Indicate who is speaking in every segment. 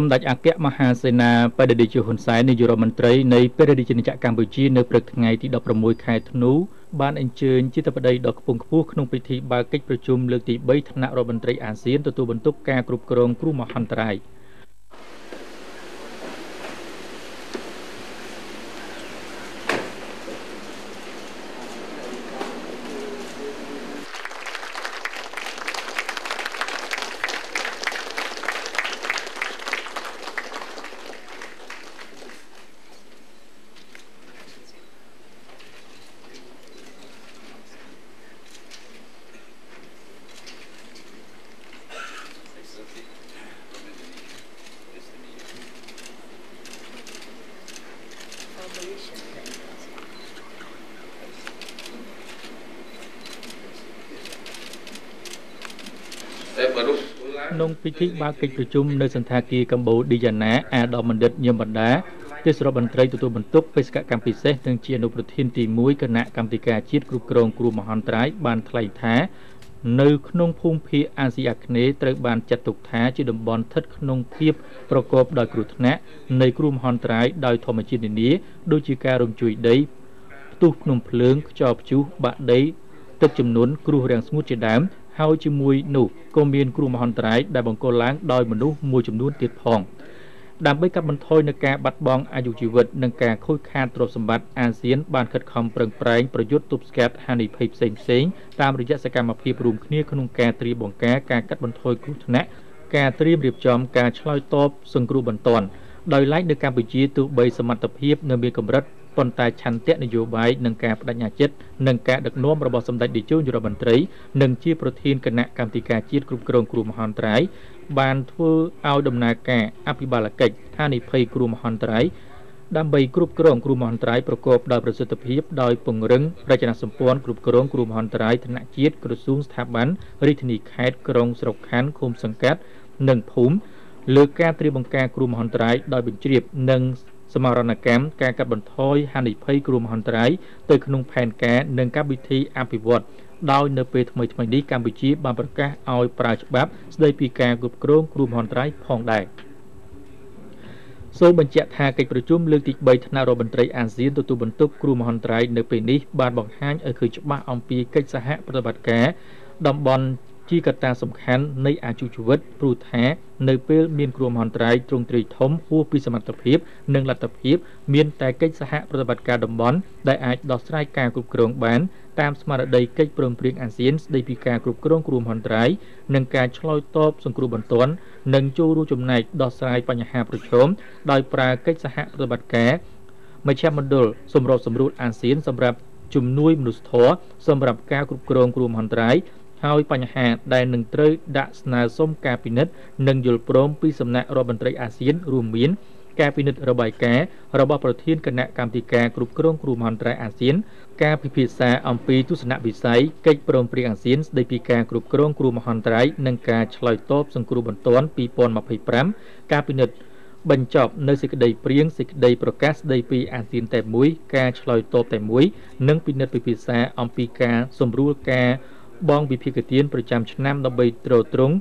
Speaker 1: សម្ដេចអគ្គមហាសេនាបតីជហ៊ុនសែននាយករដ្ឋមន្ត្រីនៃព្រះរាជាណាចក្រកម្ពុជានៅព្រឹកថ្ងៃទី16ខែធ្នូបានអញ្ជើញជាតបតីដ៏ខ្ពង់ខ្ពស់ក្នុងពិធីបើកកិច្ចប្រជុំលើកទី3ថ្នាក់រដ្ឋមន្ត្រីអាស៊ានទទួលបន្ទុកការគ្រប់គ្រងគ្រោះមហន្តរាយ។ ក្នុងពិធីបើកកិច្ចប្រជុំនៅសន្តាគារកម្ពុជាឌីយ៉ាណាអាដាមបណ្ឌិតញឹមបណ្ដាជាស្របមន្ត្រីទទួលបន្ទុកបេសកកម្មពិសេសនិងជាអនុប្រធានទី1គណៈកម្មាធិការជាតិគ្រប់គ្រងគ្រោះមហន្តរាយបានថ្លែងថានៅក្នុងភូមិភាគអាស៊ីអាគ្នេយ៍ត្រូវបានចាត់ទុកថាជាតំបន់ស្ថិតក្នុងភាពប្រកបដោយគ្រោះថ្នាក់នៃគ្រោះមហន្តរាយដោយធម្មជាតិនានាដូចជាការរំជួយដីផ្ទុះភ្នំភ្លើងខ្យល់ព្យុះបាក់ដីទឹកជំនន់គ្រោះរាំងស្ងួតជាដើម ហើយជាមួយនោះក៏មានគ្រោះមហន្តរាយដែលបង្កឡើងដោយមនុស្សមួយចំនួនទៀតផងដើម្បីកាត់បន្ថយនឹងការបាត់បង់អាយុជីវិតនិងការខូចខាតទ្រព្យសម្បត្តិអាស៊ានបានខិតខំប្រឹងប្រែងប្រយុទ្ធទប់ស្កាត់ហានិភ័យផ្សេងផ្សេងតាមរយៈសកម្មភាពរួមគ្នាក្នុងការត្រៀមបង្ការការកាត់បន្ថយគ្រោះថ្នាក់ការត្រៀមរៀបចំការឆ្លើយតបសង្គ្រោះបន្ទាន់ដោយឡែកនៅកម្ពុជាទោះបីសមត្ថភាពនៅមានកម្រិត ប៉ុន្តែឆន្ទៈនយោបាយនិងការបដិញ្ញាចិត្តនិងការដឹកនាំរបស់សម្ដេចតេជោយុរមន្ត្រីនិងជាប្រធានគណៈកម្មាធិការជាតិគ្រប់គ្រងគ្រោះមហន្តរាយបានធ្វើឲ្យដំណើរការអភិបាលកិច្ចហានិភ័យគ្រោះមហន្តរាយដើម្បីគ្រប់គ្រងគ្រោះមហន្តរាយប្រកបដោយប្រសិទ្ធភាពដោយពង្រឹងរចនាសម្ព័ន្ធគ្រប់គ្រងគ្រោះមហន្តរាយថ្នាក់ជាតិក្រសួងស្ថាប័នរាជធានីខេត្តក្រុងស្រុកខណ្ឌឃុំសង្កាត់និងភូមិលើការត្រៀមបង្ការគ្រោះមហន្តរាយដោយបញ្ជ្រាបនិង សមរណកម្មការកាត់បន្ថយហានិភ័យគ្រោះមហន្តរាយទៅក្នុងផែនការនិងកម្មវិធីអភិវឌ្ឍដោយនៅពេលថ្មីថ្មីនេះកម្ពុជាបានប្រកាសឲ្យប្រើច្បាប់ស្តីពីការគ្រប់គ្រងគ្រោះមហន្តរាយផងដែរសូមបញ្ជាក់ថាកិច្ចប្រជុំលើកទី3ថ្នាក់រដ្ឋមន្ត្រីអាស៊ានទទួលបន្ទុកគ្រោះមហន្តរាយនៅពេលនេះបានបង្ហាញឲ្យឃើញច្បាស់អំពីកិច្ចសហប្រតិបត្តិការតំបន់ ជាកត្តាសំខាន់នៃអាយុជីវិតព្រោះថានៅពេលមានគ្រោះមហន្តរាយទ្រង់ទ្រាយធំហួសពីសមត្ថភាព និងលទ្ធភាព មានតែកិច្ចសហប្រតិបត្តិការតំបន់ដែលអាចដោះស្រាយការគ្រប់គ្រងបានតាមស្មារតីកិច្ចព្រមព្រៀងអាស៊ានស្តីពីការគ្រប់គ្រងគ្រោះមហន្តរាយនិងការឆ្លើយតបសង្គ្រោះបន្ទាន់និងចូលរួមចំណែកដោះស្រាយបញ្ហាប្រឈមដោយប្រើកិច្ចសហប្រតិបត្តិការមជ្ឈមណ្ឌលសម្របសម្រួលអាស៊ានសម្រាប់ជំនួយមនុស្សធម៌សម្រាប់ការគ្រប់គ្រងគ្រោះមហន្តរាយ ហើយបញ្ហាដែលនឹងត្រូវដាក់ស្នើសុំការពិនិត្យនិងយល់ព្រមពីសំណាក់រដ្ឋមន្ត្រីអាស៊ានរួមមានការពិនិត្យរបាយការណ៍របស់ប្រធានគណៈកម្មាធិការគ្រប់គ្រងគ្រោះមហន្តរាយអាស៊ាន ការពិភាក្សាអំពីទស្សនវិស័យកិច្ចព្រមព្រៀងអាស៊ានស្តីពីការគ្រប់គ្រងគ្រោះមហន្តរាយនិងការឆ្លើយតបសង្គ្រោះបន្ទាន់2025ការពិនិត្យបញ្ចប់នៅសេចក្តីព្រៀងសេចក្តីប្រកាសស្តីពីអាស៊ានតែមួយការឆ្លើយតបតែមួយ និងពិនិត្យពិភាក្សាអំពីការសម្រួលការ បងវិភាគទានប្រចាំឆ្នាំដើម្បីទ្រទ្រង់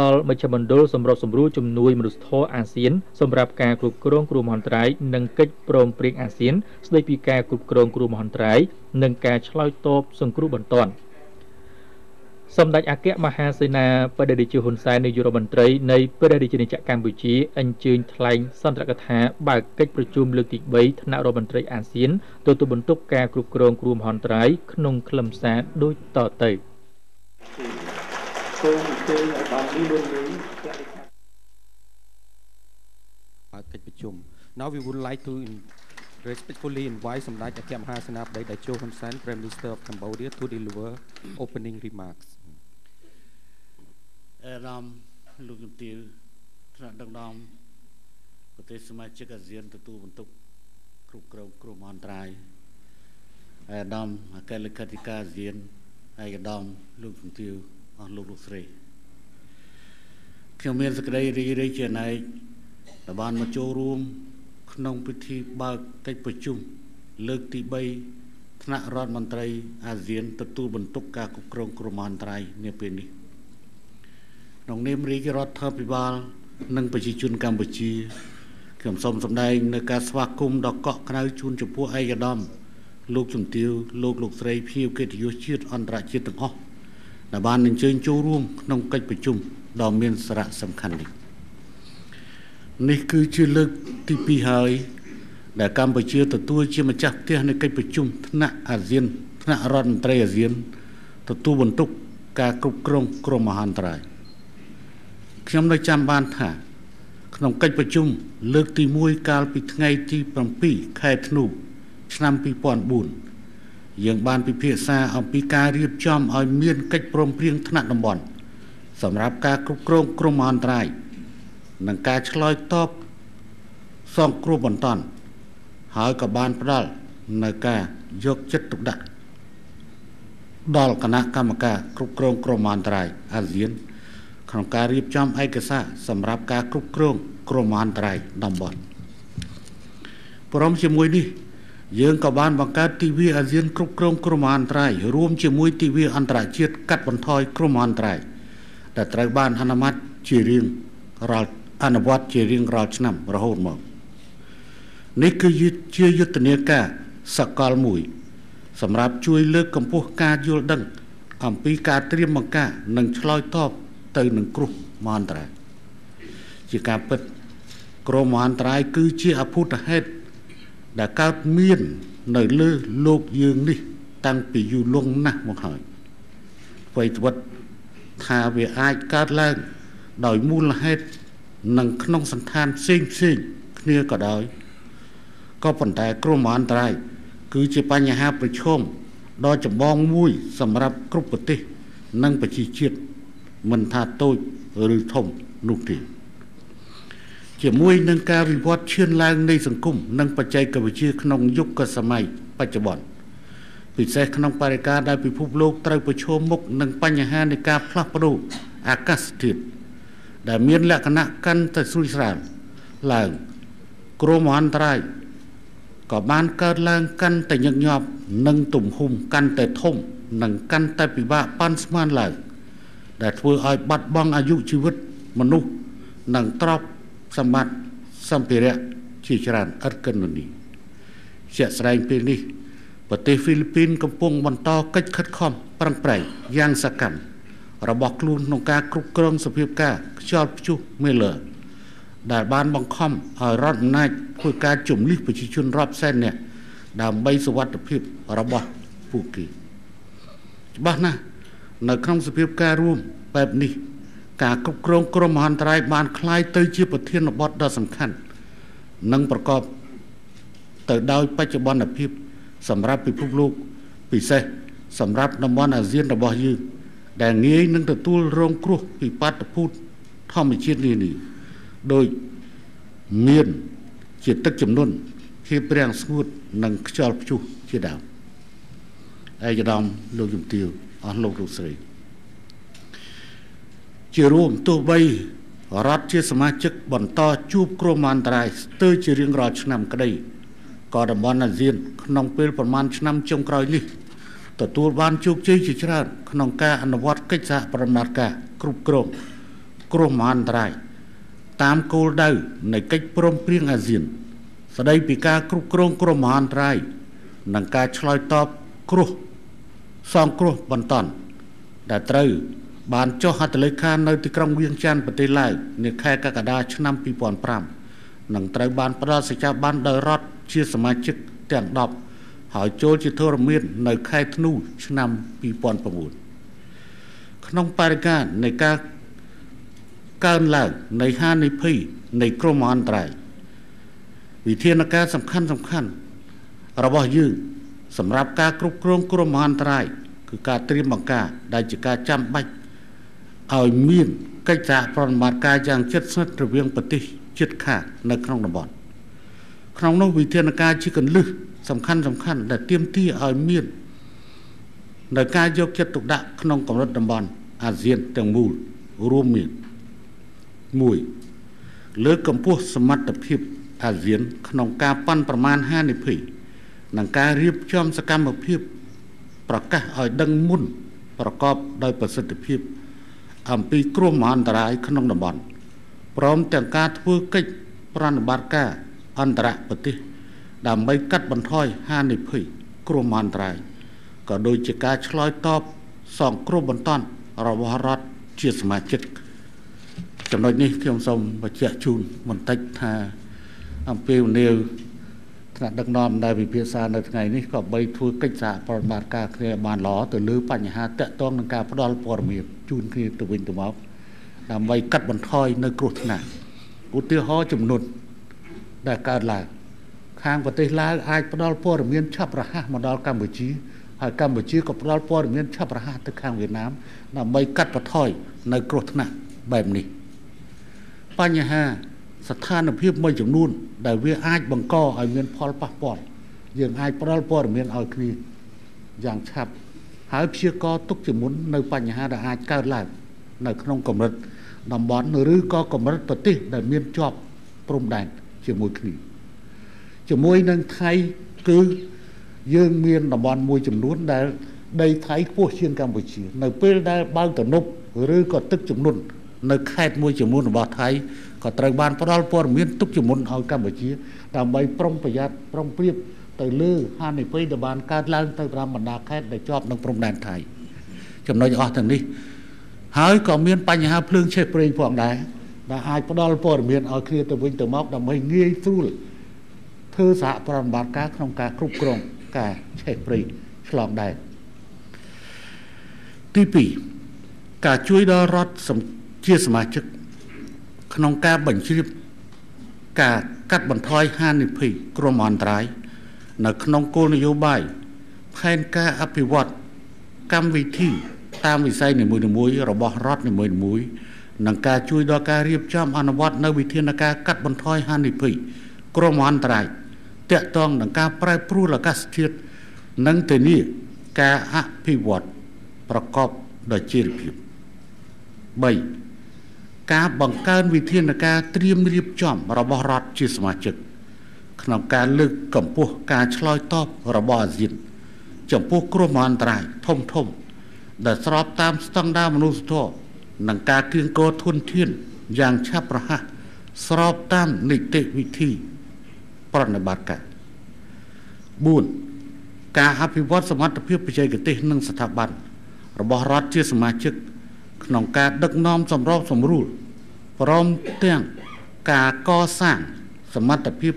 Speaker 1: ដល់មជ្ឈមណ្ឌលសម្របសម្រួលជំនួយមនុស្សធម៌អាស៊ានសម្រាប់ការគ្រប់គ្រងគ្រោះមហន្តរាយនិងកិច្ចព្រមព្រៀងអាស៊ាន ស្តីពីការគ្រប់គ្រងគ្រោះមហន្តរាយនិងការឆ្លើយតបសង្គ្រោះបន្ទាន់សម្ដេចអគ្គមហាសេនាបតីរាជាហ៊ុនសែននាយករដ្ឋមន្ត្រីនៃព្រះរាជាណាចក្រកម្ពុជាអញ្ជើញថ្លែងសន្ទរកថាបើកកិច្ចប្រជុំលើកទី3ថ្នាក់រដ្ឋមន្ត្រីអាស៊ានទទួលបន្ទុកការគ្រប់គ្រងគ្រោះមហន្តរាយក្នុងខ្លឹមសារដូចតទៅ។ សូមអញ្ជើញឲ្យបានលីលួនលី
Speaker 2: បើកិច្ចប្រជុំ Now we would like to respectfully invite សម្ដេចអគ្គមហាសេនាបតីតេជោហ៊ុនសែន Prime Minister of Cambodia to deliver opening remarks
Speaker 3: អរំលោកជំទាវថ្នាក់ដឹកនាំប្រទេសសមាជិកអាស៊ានទទួលបន្ទុកគ្រប់គ្រងគ្រោះមហន្តរាយអាដាមអគ្គលេខាធិការអាស៊ាន អាយដាមលោកជំទាវអស់លោកលោកស្រីខ្ញុំមានសេចក្តីរីករាយជាណែកដែលបានមកចូលរួម ក្នុងពិធីបើកកិច្ចប្រជុំលើកទី3ថ្នាក់រដ្ឋមន្ត្រីអាស៊ានទទួលបន្ទុកការគ្រប់គ្រងគ្រោះមហន្តរាយនាពេលនេះក្នុងនាមរាជរដ្ឋាភិបាល និងប្រជាជនកម្ពុជាខ្ញុំសូមសម្ដែងនៅការស្វាគមន៍ដ៏កក់ក្ដៅជូនចំពោះឯកឧត្តម លោកជំទាវលោកលោកស្រីភៀវកិត្តិយសជាតិអន្តរជាតិទាំងអស់ដែលបានអញ្ជើញចូលរួមក្នុងកិច្ចប្រជុំដ៏មានសារៈសំខាន់នេះនេះគឺជាលើកទី2ហើយដែលកម្ពុជាទទួលជាម្ចាស់ផ្ទះនៃកិច្ចប្រជុំថ្នាក់អាស៊ានថ្នាក់រដ្ឋមន្ត្រីអាស៊ានទទួលបន្ទុកការគ្រប់គ្រងគ្រោះមហន្តរាយខ្ញុំនៅចាំបានថា ក្នុងកិច្ចប្រជុំលើកទី1កាលពីថ្ងៃទី7ខែធ្នូ ឆ្នាំ2004យើងបានពិភាក្សាអំពីការរៀបចំឲ្យមានកិច្ចព្រមព្រៀងថ្នាក់តំបន់សម្រាប់ការគ្រប់គ្រងគ្រោះមហន្តរាយនិងការឆ្លើយតបសងគ្រោះបន្ទាន់ហើយក៏បានផ្ដល់នៅការយកចិត្តទុកដាក់ដល់គណៈកម្មការគ្រប់គ្រងគ្រោះមហន្តរាយអាស៊ាន ក្នុងការរៀបចំឯកសារសម្រាប់ការគ្រប់គ្រងគ្រោះមហន្តរាយតំបន់ព្រមជាមួយនេះ យើងក៏បានបង្កើតទិវាអាស៊ានគ្រប់គ្រងគ្រោះមហន្តរាយរួមជាមួយទិវាអន្តរជាតិកាត់បន្ថយគ្រោះមហន្តរាយដែលត្រូវបានអនុម័តជារៀងរាល់អនុវត្តជារៀងរាល់ឆ្នាំរហូតមកនេះគឺជាយុទ្ធនាការសកលមួយ សម្រាប់ជួយលើកកម្ពស់ការយល់ដឹង អំពីការត្រៀមបង្ការនិងឆ្លើយតបទៅនឹងគ្រោះមហន្តរាយជាការពិតគ្រោះមហន្តរាយគឺជាអភូតហេតុ ដែលកើតមាននៅលើលោកយើងនេះ តាំងពីយូរលង់ណាស់មកហើយអ្វីត្បិតថាវាអាចកើតឡើងដោយមូលហេតុនិងក្នុងសន្តានផ្សេងផ្សេងគ្នាក៏ដោយក៏ប៉ុន្តែគ្រោះមហន្តរាយគឺជាបញ្ហាប្រឈមដ៏ចម្បងមួយ សម្រាប់គ្រប់ប្រទេស និងប្រជាជាតិមិនថាតូចឬធំនោះទេ ជាមួយនឹងការវិវត្តឈានឡើងនៃសង្គមនិងបច្ចេកវិទ្យាក្នុងយុគសម័យបច្ចុប្បន្នពិសេសក្នុងបរិការដែលពិភពលោកត្រូវប្រឈមមុខនឹងបញ្ហានៃការផ្លាស់ប្ដូរអាកាសធាតុដែលមានលក្ខណៈកាន់តែស្រួយស្រាលឡើងគ្រោះមហន្តរាយក៏បានកើតឡើងកាន់តែញឹកញាប់និងទំហំកាន់តែធំនិងកាន់តែពិបាកប៉ាន់ស្មានឡើងដែលធ្វើឲ្យបាត់បង់អាយុជីវិតមនុស្សនិងទ្រព្យ សម្បត្តិសម្ភារៈជាច្រើនឥតគណនីជាក់ស្ដែងពេលនេះប្រទេសហ្វីលីពីនកំពុងបន្តកិច្ចខិតខំប្រឹងប្រែងយ៉ាងសកម្មរបស់ខ្លួនក្នុងការគ្រប់គ្រងសភាពការខ្យល់ព្យុះមេលឺដែលបានបង្ខំឲ្យរដ្ឋអំណាចធ្វើការជំលិះប្រជាជនរាប់សែននាក់ដើម្បីសុវត្ថិភាពរបស់ពួកគេច្បាស់ណាស់នៅក្នុងសភាពការរួមបែបនេះ ការគ្រប់គ្រងគ្រោះមហន្តរាយបានคล้ายទៅជាប្រធានបទដ៏សំខាន់និងប្រកបទៅដោយបច្ចុប្បន្នភាពសម្រាប់ពិភពលោកពិសេសសម្រាប់តំបន់អាស៊ានរបស់យើងដែលងាយនឹងទទួលរងគ្រោះពីបាតុភូតធម្មជាតិនានាដោយមានជាទឹកចំនួនជាព្រាំងស្ងួតនិងខ្យល់ព្យុះជាដើមឯកឧត្តមលោកជំទាវអស់លោកលោកស្រី ជារួមទោះបីរដ្ឋជាសមាជិកបន្តជួបគ្រោះមហន្តរាយស្ទើរជារៀងរាល់ឆ្នាំក្តីក៏តំបន់អាស៊ាន ក្នុងពេលប្រមាណឆ្នាំចុងក្រោយនេះទទួលបានជោគជ័យជាច្រើនក្នុងការអនុវត្តកិច្ចសហប្រតិបត្តិការគ្រប់គ្រងគ្រោះមហន្តរាយតាមគោលដៅនៃកិច្ចព្រមព្រៀងអាស៊ាន ស្ដីពីការគ្រប់គ្រងគ្រោះមហន្តរាយនិងការឆ្លើយតបគ្រោះសងគ្រោះបន្ទាន់ដែលត្រូវ បានចុះហត្ថលេខានៅទីក្រុងវៀងច័ន្ទប្រទេសឡាវនាខែកក្កដាឆ្នាំ2005និងត្រូវបានផ្ដល់សេចក្ដីបានដោយរដ្ឋជាសមាជិកទាំង10ហើយចូលជាធរមាននៅខែធ្នូឆ្នាំ2009ក្នុងបរិការនៃការកើនឡើងនៃហានិភ័យនៃគ្រោះមហន្តរាយវិធានការសំខាន់សំខាន់របស់យើងសម្រាប់ការគ្រប់គ្រងគ្រោះមហន្តរាយគឺការត្រៀមបង្ការដែលជាការចាំបាច់ ឲ្យមានកិច្ចសហប្រតិបត្តិការយ៉ាងជិតស្និទ្ធរវាងប្រទេសជិតខាងនៅក្នុងតំបន់ក្នុងនោះវិធានការជាកលឹះសំខាន់សំខាន់ដែលទាមទារឲ្យមាននៅការយកចិត្តទុកដាក់ក្នុងកម្រិតតំបន់អាស៊ានទាំងមូលរួមមាន1លើកកម្ពស់សមត្ថភាពអាស៊ាន ក្នុងការប៉ាន់ប្រមាណហានិភ័យនិងការរៀបចំសកម្មភាព ប្រកាសឲ្យដឹងមុន ប្រកបដោយប្រសិទ្ធភាព អំពីគ្រោះមហន្តរាយក្នុងតំបន់ព្រមទាំងការធ្វើកិច្ចប្រណិប័តការអន្តរប្រទេសដើម្បីកាត់បន្ថយហានិភ័យគ្រោះមហន្តរាយក៏ដូចជាការឆ្លើយតបសងគ្រោះបន្ទាន់របស់រដ្ឋជាសមាជិកចំណុចនេះខ្ញុំសូមបញ្ជាក់ជូនបន្តិចថាអំពីវនីវថ្នាក់ដឹកនាំដែលវិភាសានៅថ្ងៃនេះក៏បីធ្វើកិច្ចសហប្រតិបត្តិការគ្នាបានល្អទៅលើបញ្ហាតាក់ទងនឹងការផ្ដល់ព័ត៌មាន ជូនគ្នាទៅវិញទៅមកដើម្បីកាត់បន្ថយនៅគ្រោះថ្នាក់ឧទាហរណ៍ចំនួនដែលកើតឡើងខាងប្រទេសឡាវអាចផ្ដល់ព័ត៌មានឆាប់រហ័សមកដល់កម្ពុជាហើយកម្ពុជាក៏ផ្ដល់ព័ត៌មានឆាប់រហ័សទៅខាងវៀតណាមដើម្បីកាត់បន្ថយនៅគ្រោះថ្នាក់បែបនេះបញ្ហាស្ថានភាពមួយចំនួន ដែលវាអាចបង្កឲ្យមានផលប៉ះពាល់យើងអាចផ្ដល់ព័ត៌មានឲ្យគ្នាយ៉ាងឆាប់ ហើយព្យាករទុកជាមុននៅបញ្ហាដែលអាចកើតឡើងនៅក្នុងកម្រិតតំបន់ឬក៏កម្រិតប្រទេសដែលមានជាប់ព្រំដែនជាមួយគ្នាជាមួយនឹងថៃគឺយើងមានតំបន់មួយចំនួនដែលដីថៃខ្ពស់ជាងកម្ពុជា នៅពេលដែលបើកទំនប់ឬក៏ទឹកជំនន់នៅខេត្តមួយចំនួនរបស់ថៃក៏ត្រូវបានផ្ដល់ព័ត៌មានទុកជាមុនឲ្យកម្ពុជាដើម្បីប្រុងប្រយ័ត្នប្រុងប្រៀប ទៅលើហានិភ័យដែលបានកើតឡើងទៅតាមបណ្ដាខេត្តដែលជាប់នឹងព្រំដែនថៃចំណុចអស់ទាំងនេះហើយក៏មានបញ្ហាភ្លើងឆេះប្រេងផងដែរដែលអាចផ្ដល់ព័ត៌មានឲ្យគ្នាទៅវិញទៅមកដើម្បីងាយស្រួលធ្វើសហប្រតិបត្តិការក្នុងការគ្រប់គ្រងការឆេះប្រេងឆ្លងដែនទី2ការជួយដល់រដ្ឋជាសមាជិកក្នុងការបញ្ជ្រាបការកាត់បន្ថយហានិភ័យគ្រោះមហន្តរាយ នៅក្នុងគោលនយោបាយផែនការអភិវឌ្ឍកម្មវិធី តាមវិស័យនីមួយៗរបស់រដ្ឋនីមួយៗនិងការជួយដល់ការរៀបចំអនុវត្តនៅវិធានការកាត់បន្ថយហានិភ័យគ្រោះមហន្តរាយតាក់ទងនឹងការប្រែប្រួលអាកាសធាតុនិងធានាការអភិវឌ្ឍប្រកបដោយចីរភាព3ការបង្កើនវិធានការត្រៀមរៀបចំរបស់រដ្ឋជាសមាជិក ក្នុងការលើកកម្ពស់ការឆ្លើយតបរបស់អាស៊ានចំពោះគ្រោះមហន្តរាយធំធំ ដែលស្របតាមស្តង់ដារមនុស្សធម៌និងការគៀងគរធនធានយ៉ាងឆាប់រហ័សស្របតាមនីតិវិធីប្រណិប័តការ4ការអភិវឌ្ឍសមត្ថភាពបច្ចេកទេសនិងស្ថាប័នរបស់រដ្ឋជាសមាជិក ក្នុងការដឹកនាំសម្របសម្រួលព្រមទាំងការកសាងសមត្ថភាព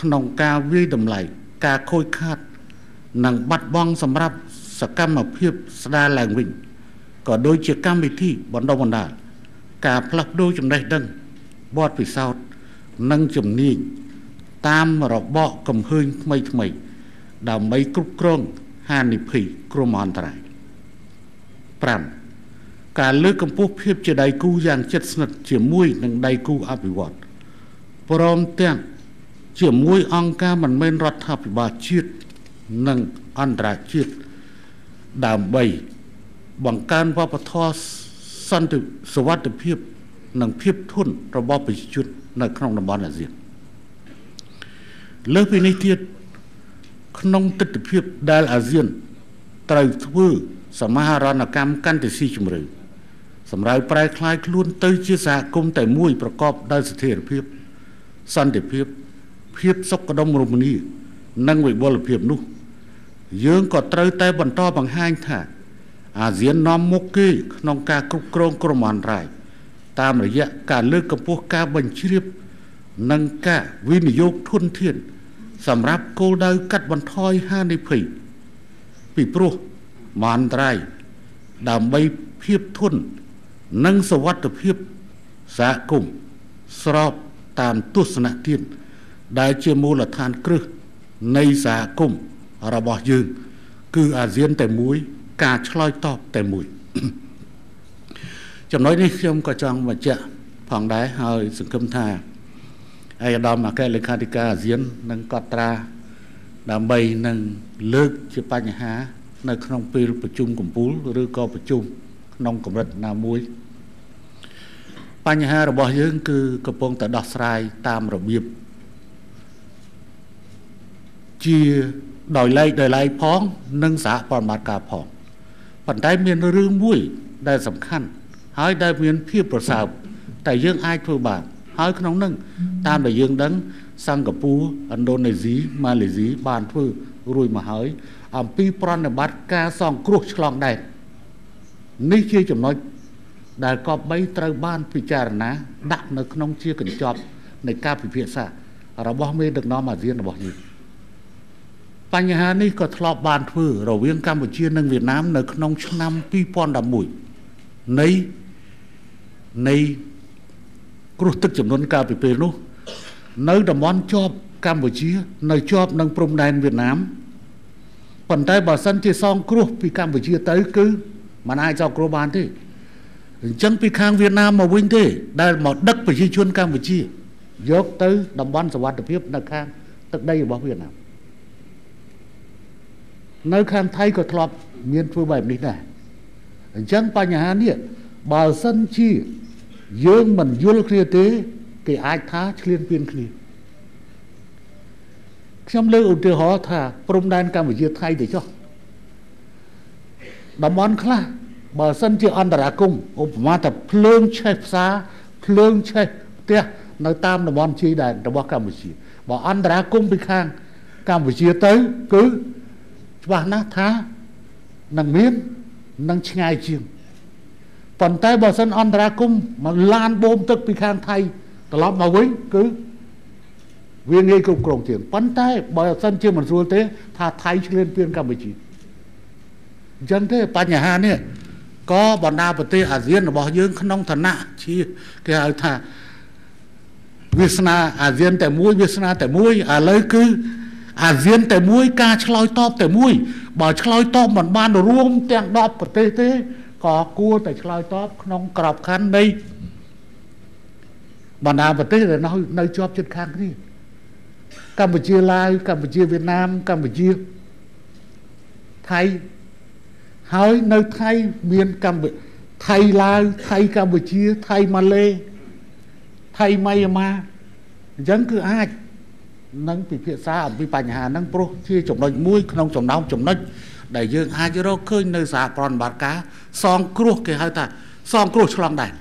Speaker 3: ក្នុងការវិយតម្លៃការខូចខាត និងបាត់បង់សម្រាប់សកម្មភាពស្ដារឡើងវិញក៏ដូចជាកម្មវិធីបណ្ដុះបណ្ដាលការផ្លាស់ប្ដូរចំណេះដឹងបទពិសោធន៍និងជំនាញតាមរបបកំហើញថ្មីថ្មី ដើម្បីគ្រប់គ្រងហានិភ័យគ្រោះមហន្តរាយ5ការលើកកម្ពស់ភាពជាដៃគូយ៉ាងជិតស្និទ្ធជាមួយនឹងដៃគូអភិវឌ្ឍព្រមទាំង ជាមួយអង្គការមិនមែនរដ្ឋាភិបាលជាតិនិងអន្តរជាតិដើម្បីបង្កើនវប្បធម៌សន្តិសុវត្ថិភាពនិងភាពធន់របស់ប្រជាជននៅក្នុងតំបន់អាស៊ានលើសពីនេះទៀតក្នុងទស្សនវិជ្ជាដែលអាស៊ានត្រូវធ្វើសមាហរណកម្មកាន់តែស៊ីជម្រៅសម្រាប់ប្រែคล้ายខ្លួនទៅជាសហគមន៍តែមួយប្រកបដោយស្ថិរភាពសន្តិភាព ភាពសុខដុមរមនានិងវិបុលភាពនោះ យើងក៏ត្រូវតែបន្តបង្ហាញថាអាស៊ាននាំមុខគេក្នុងការគ្រប់គ្រងគ្រោះមហន្តរាយតាមរយៈការលើកកម្ពស់ការបញ្ជ្រាបនិងការវិនិយោគធនធានសម្រាប់គោលដៅកាត់បន្ថយហានិភ័យពីព្រោះមហន្តរាយដើម្បីភាពធន់និងសวัสดิភាពសហគមន៍ស្របតាមទស្សនៈទាន ដែលជាមូលដ្ឋានគ្រឹះនៃសហគមន៍របស់យើង គឺអាស៊ានតែមួយ ការឆ្លើយតបតែមួយ ចំណុចនេះខ្ញុំក៏ចង់បញ្ជាក់ផងដែរហើយសង្ឃឹមថាឯកឧត្តមអគ្គលេខាធិការអាស៊ាននឹងកត់ត្រា ដើម្បីនឹងលើកជាបញ្ហា នៅ ក្នុងពេលប្រជុំកំពូលឬក៏ប្រជុំក្នុងកម្រិតណាមួយ បញ្ហារបស់យើង គឺកំពុងតែដោះស្រាយតាមរបៀប ជាដោយឡែកដោយឡែកផង និងសហប្រតិបត្តិការផងប៉ុន្តែមានរឿងមួយដែលសំខាន់ហើយដែលមានភាពប្រសើរតែយើងអាចធ្វើបានហើយក្នុងនឹងតាមដែលយើងដឹងសិង្ហបុរីឥណ្ឌូនេស៊ីម៉ាឡេស៊ីបានធ្វើរួចមកហើយ អំពីប្រណិប័តការសងគ្រោះឆ្លងដែននេះជាចំណុចដែលកប3ត្រូវបានពិចារណាដាក់នៅក្នុងជាកញ្ចប់នៃការពិភាក្សារបស់មេដឹកនាំអាស៊ានរបស់យើង បញ្ហានេះក៏ធ្លាប់បានធ្វើរវាងកម្ពុជានិងវៀតណាមនៅក្នុងឆ្នាំ2011នៃនៃគ្រោះទឹកចំនួនកាលពីពេលនោះនៅតំបន់ជាប់កម្ពុជា នៅជាប់នឹងព្រំដែនវៀតណាមប៉ុន្តែបើសិនជាសងគ្រោះពីកម្ពុជាទៅគឺมันអាចសងគ្រោះបានទេអញ្ចឹងពីខាងវៀតណាមមកវិញទេ ដែលមកដឹកប្រជាជនកម្ពុជា យកទៅតំបន់សវត្ថិភាពនៅខាងទឹកដីរបស់វៀតណាម នៅខាងថៃក៏ធ្លាប់មានធ្វើបែបនេះដែរអញ្ចឹងបញ្ហានេះបើសិនជាយើងមិនយល់គ្នាទេ គេអាចថាឆ្លៀនពៀនគ្នាខ្ញុំលើកឧទាហរណ៍ថាព្រំដែនកម្ពុជាថៃទៅចុះតំបន់ខ្លះបើសិនជាអន្តរាគមឧបមាថាភ្លើងឆេះផ្សារភ្លើងឆេះផ្ទះនៅតាមតំបន់ជ័យដែនរបស់កម្ពុជាបើអន្តរាគមពីខាងកម្ពុជាទៅគឺ ច្បាស់ណាស់ថានឹងមាននឹងឆ្ងាយជាងប៉ុន្តែបើសិនអន្តរាគមមកឡានបូមទឹកពីខាងថៃត្រឡប់មកវិញគឺវាងាយគ្រប់គ្រងជាងប៉ុន្តែបើសិនជាមិនស្រួលទេ ថាថៃឆ្លៀនពៀនកម្ពុជាអញ្ចឹងទេបញ្ហានេះក៏បណ្ដាប្រទេសអាស៊ានរបស់យើង ក្នុងឋានៈជាគេហៅថាវាសនាអាស៊ានតែមួយវាសនាតែមួយឥឡូវគឺ អាស៊ានតែមួយការឆ្លើយតបតែមួយ បើឆ្លើយតបមិនបានរួមទាំង10ប្រទេសទេក៏គួរតែឆ្លើយតបក្នុងក្របខ័ណ្ឌនៃបណ្ដាប្រទេសដែលនៅនៅជាប់ជិតខាងគ្នាកម្ពុជាឡាវកម្ពុជាវៀតណាមកម្ពុជាថៃហើយនៅថៃមានកម្ពុជាថៃឡាវថៃកម្ពុជាថៃម៉ាឡេថៃម៉ៃអាម៉ាអញ្ចឹងគឺអាច នឹងពិភាក្សាអំពីបញ្ហាហ្នឹងព្រោះជាចំណុចមួយក្នុងចំណោមចំណុចដែលយើងអាចរកឃើញនៅសហប្រតិបត្តិការសងគ្រោះគេហៅថាសងគ្រោះឆ្លងដែន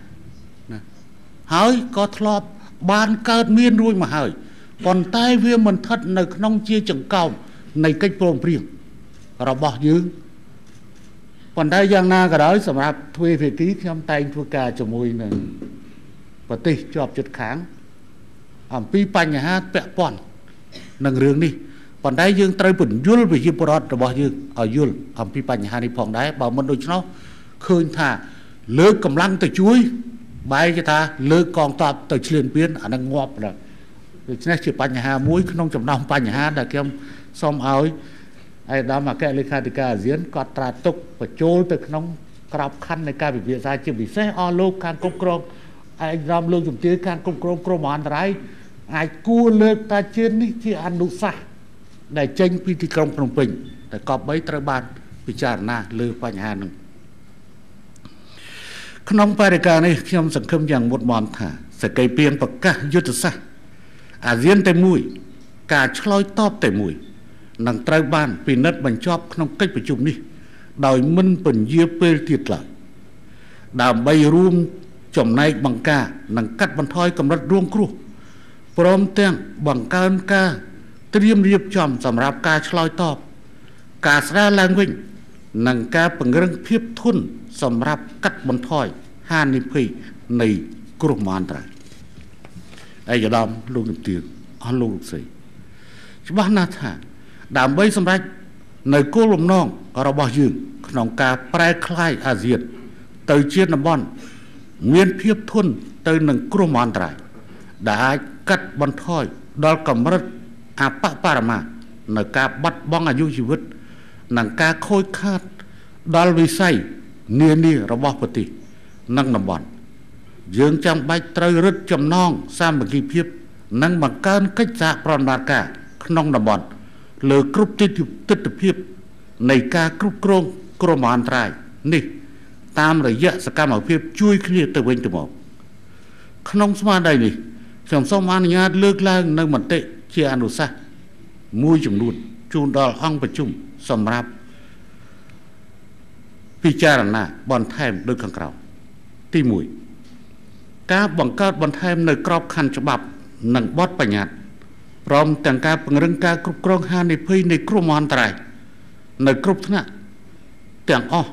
Speaker 3: ណាហើយក៏ធ្លាប់បានកើតមានរួចមកហើយប៉ុន្តែវាមិនស្ថិតនៅក្នុងជាចង្កោមនៃកិច្ចព្រមព្រៀងរបស់យើងប៉ុន្តែយ៉ាងណាក៏ដោយសម្រាប់ទ្វេភាគីខ្ញុំតែងធ្វើការជាមួយនឹងប្រទេសជាប់ជិតខាងអំពីបញ្ហាពាក់ព័ន្ធ នឹងរឿងនេះប៉ុន្តែយើងត្រូវពន្យល់វិជាពរដ្ឋរបស់យើងឲ្យយល់អំពីបញ្ហានេះផងដែរបើមិនដូច្នោះឃើញថា លើកកម្លាំងទៅជួយបែរជាថាលើកកងទ័ពទៅឆ្លៀនពៀនអានឹងងាប់ដល់ដូច្នេះជាបញ្ហាមួយក្នុងចំណោមបញ្ហាដែលខ្ញុំសូមឲ្យឯកឧត្តមអគ្គលេខាធិការអាស៊ានគាត់ត្រាទុកបញ្ចូលទៅក្នុងក្របខ័ណ្ឌនៃការពិភាក្សាជាពិសេសអស់លោកខាងគ្រប់គ្រងឯកឧត្តមលោកជំទាវខាងគ្រប់គ្រងក្រមអន្តរាយ អាចគួរលើកតាជឿននេះជាអនុសាសន៍ដែលចេញពីទីក្រុងភ្នំពេញតែកប់3ត្រូវបានពិចារណាលើបញ្ហានឹងក្នុងបរិការនេះខ្ញុំសង្ឃឹមយ៉ាងមុតមមថាសកលពៀនប្រកាសយុទ្ធសាស្ត្រអាស៊ានតែមួយការឆ្លើយតបតែមួយនឹងត្រូវបានពិនិត្យបញ្ចប់ក្នុងកិច្ចប្រជុំនេះ ដោយមិនពន្យាពេលទៀតឡើយដើម្បីរួមចំណែកបង្ការនិងកាត់បន្ថយកម្រិតរួមគ្រោះ ព្រមទាំងបង្កើនការត្រៀមរៀបចំសម្រាប់ការឆ្លើយតបការស្ដារឡើងវិញនិងការពង្រឹងភាពធន់សម្រាប់កាត់បន្ថយហានិភ័យនៃគ្រោះមហន្តរាយឯកឧត្តមលោកជំទាវអស់លោកលោកស្រីច្បាស់ណាស់ថាដើម្បីសម្រេចនៅគោលបំណងរបស់យើង ក្នុងការប្រែក្លាយអាស៊ានទៅជាតំបន់មានភាពធន់ទៅនឹងគ្រោះមហន្តរាយដែលអាច កាត់បន្ថយដល់កម្រិតអបបរមានៅការបាត់បង់អាយុជីវិត និងការខូចខាតដល់វិស័យនានារបស់ប្រទេសនិងតំបន់យើងចាំបាច់ត្រូវរឹតចំណងសាមគ្គីភាព និងបង្កើនកិច្ចសហប្រតិបត្តិការក្នុងតំបន់លើគ្រប់ទិដ្ឋភាពនៃការគ្រប់គ្រងគ្រោះមហន្តរាយនេះ តាមរយៈសកម្មភាពជួយគ្នាទៅវិញទៅមកក្នុងស្មារតីនេះ ខ្ញុំសូមអនុញ្ញាតលើកឡើងនៅមតិជាអនុសាសន៍មួយចំនួនជូនដល់អង្គប្រជុំសម្រាប់ពិចារណាបន្ថែមដូចខាងក្រោមទី1ការបង្កើតបន្ថែមនៅក្របខ័ណ្ឌច្បាប់ និងបទបញ្ញត្តិព្រមទាំងការពង្រឹងការគ្រប់គ្រងហានិភ័យនៃគ្រោះមហន្តរាយនៅគ្រប់ថ្នាក់ទាំងអស់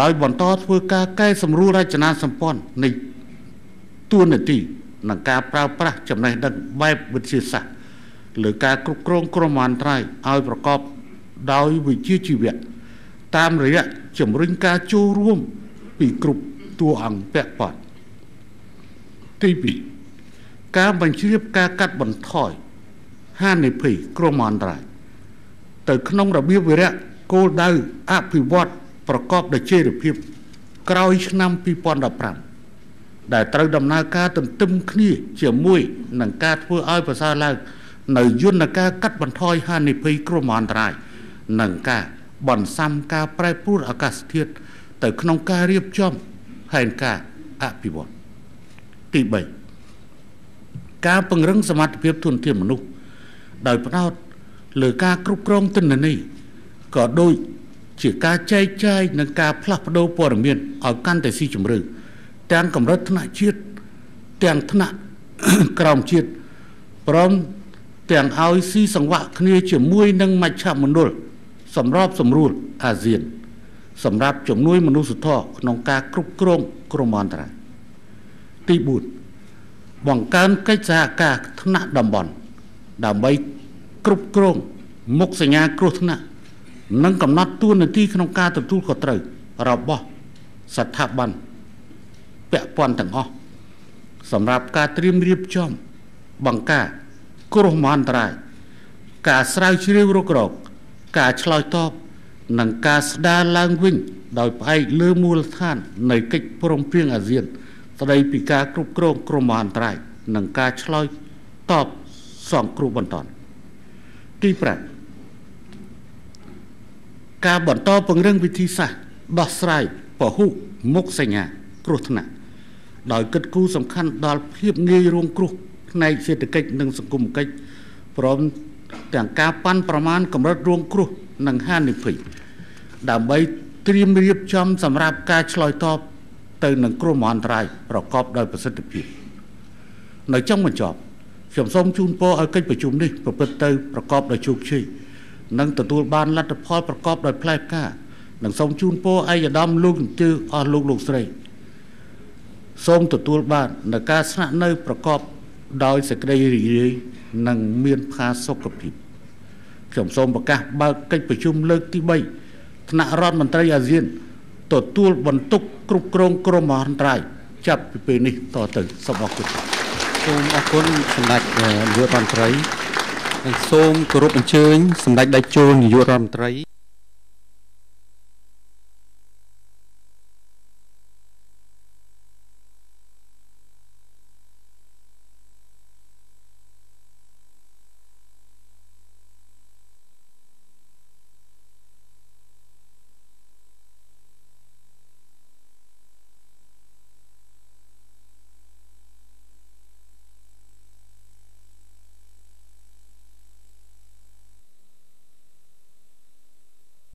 Speaker 3: ដោយបន្តធ្វើការកែសម្រួលរចនាសម្ព័ន្ធនៃទួលនីតិ និងការប្រើប្រាស់ចំណេះដឹងបែបវិទ្យាសាស្ត្រលើការគ្រប់គ្រងគ្រោះមហន្តរាយឲ្យប្រកបដោយវិជ្ជាជីវៈតាមរយៈជំរុញការចូលរួមពីគ្រប់តួអង្គពាក់ព័ន្ធទី2ការបញ្ជ្រាបការកាត់បន្ថយហានិភ័យគ្រោះមហន្តរាយទៅក្នុងរបៀបវិរៈគោលដៅអភិវឌ្ឍប្រកបដោយចីរភាពក្រោយឆ្នាំ2015 ដែលត្រូវដំណើរការទន្ទឹមគ្នាជាមួយនឹងការធ្វើឲ្យប្រសើរឡើងនៅយន្តការកាត់បន្ថយហានិភ័យគ្រោះមហន្តរាយនិងការបន្សាំការប្រែប្រួលអាកាសធាតុទៅក្នុងការរៀបចំផែនការអភិវឌ្ឍទី3ការពង្រឹងសមត្ថភាពធនធានមនុស្សដោយផ្ដោតលើការគ្រប់គ្រងទិន្នន័យក៏ដូចជាការចែកចាយនិងការផ្លាស់ប្ដូរព័ត៌មានឲ្យកាន់តែស៊ីជម្រៅ ទាំងកម្រិតថ្នាក់ជាតិទាំងថ្នាក់ក្រោមជាតិព្រមទាំងឲ្យស៊ីសង្វាក់គ្នាជាមួយនឹងមជ្ឈមណ្ឌលសម្របសម្រួលអាស៊ាន សម្រាប់ជំនួយមនុស្សធម៌ក្នុងការគ្រប់គ្រងគ្រោះមហន្តរាយទី4បង្កើនកិច្ចសហការថ្នាក់តំបន់ដើម្បីគ្រប់គ្រងមុខសញ្ញាគ្រោះថ្នាក់និងកំណត់ទួនាទីក្នុងការទទួលខុសត្រូវរបស់ស្ថាប័ន ពាក់ព័ន្ធទាំងអស់សម្រាប់ការត្រៀមរៀបចំបង្ការគ្រោះមហន្តរាយការស្រាវជ្រាវរុករកការឆ្លើយតបនិងការស្ដារឡើងវិញ ដោយផ្អែកលើមូលដ្ឋាន នៃកិច្ចព្រមព្រៀងអាស៊ាន ស្ដីពីការគ្រប់គ្រងគ្រោះមហន្តរាយនិងការឆ្លើយតបសង្គ្រោះបន្ទាន់ទី5ការបន្តពង្រឹងវិធីសាស្ត្រដោះស្រាយពហុមុខសញ្ញាគ្រោះថ្នាក់ ដោយគិតគូរសំខាន់ដល់ភាពងាយរងគ្រោះផ្នែកសេដ្ឋកិច្ចនិងសង្គមគិច្ចព្រមទាំងការប៉ាន់ប្រមាណកម្រិតរងគ្រោះនិងហានិភ័យដើម្បីត្រៀមរៀបចំសម្រាប់ការឆ្លើយតបទៅនឹងគ្រោះមហន្តរាយប្រកបដោយប្រសិទ្ធភាពនៅចុងបញ្ចប់ខ្ញុំសូមជូនពរឲ្យកិច្ចប្រជុំនេះប្រព្រឹត្តទៅប្រកបដោយជោគជ័យនិងទទួលបានលទ្ធផលប្រកបដោយផ្លែផ្កានិងសូមជូនពរឯកឧត្តមលោកជំទាវអស់លោកលោកស្រី សូមទទួលបាននៅការស្នាក់នៅប្រកបដោយសេចក្តីរីករាយនិងមានផាសុកភាពខ្ញុំសូមប្រកាសបើកកិច្ចប្រជុំលើកទី3ថ្នាក់រដ្ឋមន្ត្រីអាស៊ានទទួលបន្ទុកគ្រប់គ្រងក្រមមហន្តរាយចាប់ពីពេលនេះតទៅសូមអរគុណ
Speaker 2: សូមអរគុណសម្ដេចនាយករដ្ឋមន្ត្រីនិងសូមគោរពអញ្ជើញសម្ដេចដេចជួលនាយករដ្ឋមន្ត្រី